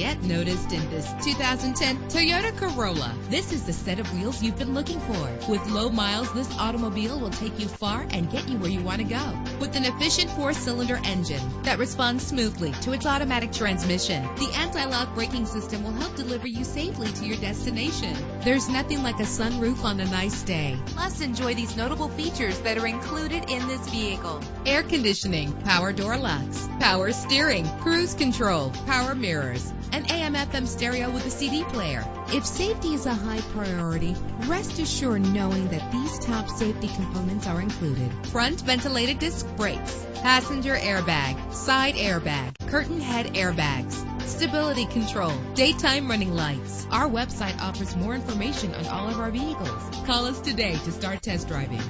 Get noticed in this 2010 Toyota Corolla. This is the set of wheels you've been looking for. With low miles, this automobile will take you far and get you where you want to go. With an efficient four-cylinder engine that responds smoothly to its automatic transmission, the anti-lock braking system will help deliver you safely to your destination. There's nothing like a sunroof on a nice day. Plus, enjoy these notable features that are included in this vehicle. Air conditioning, power door locks, power steering, cruise control, power mirrors, an AM FM stereo with a CD player. If safety is a high priority, rest assured knowing that these top safety components are included. Front ventilated disc brakes, passenger airbag, side airbag, curtain head airbags, stability control, daytime running lights. Our website offers more information on all of our vehicles. Call us today to start test driving.